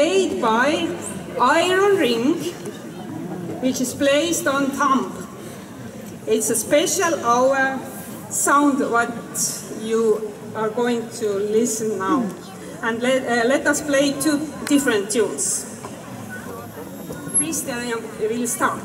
played by iron ring, which is placed on thumb. It's a special hour sound what you are going to listen now. And let, uh, let us play two different tunes. Christian will start.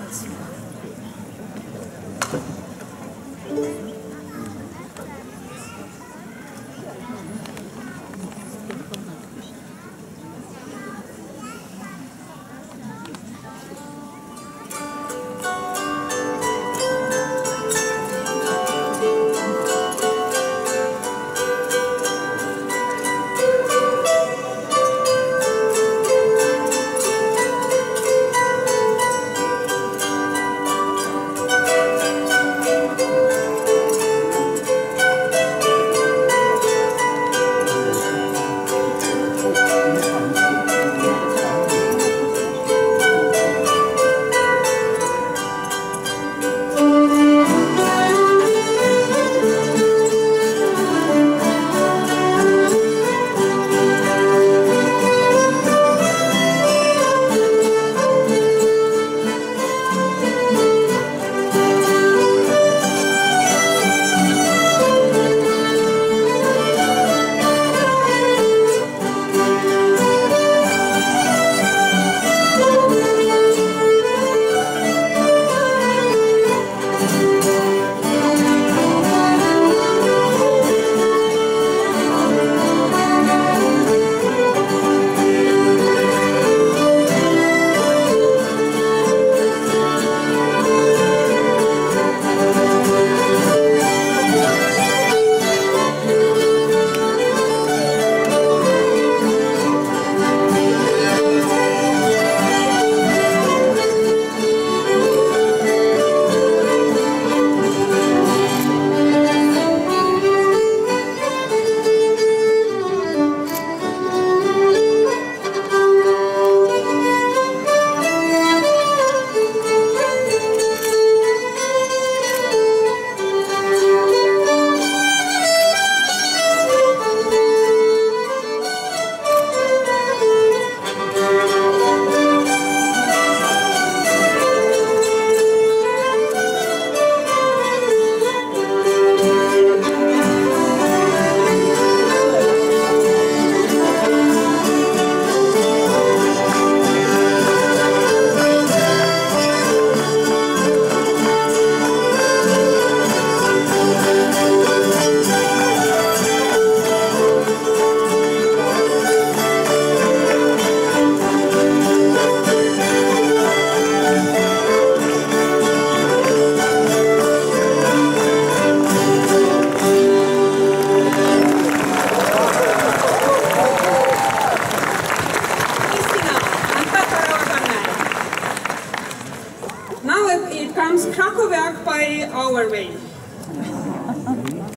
Comes Krakowiak by our way.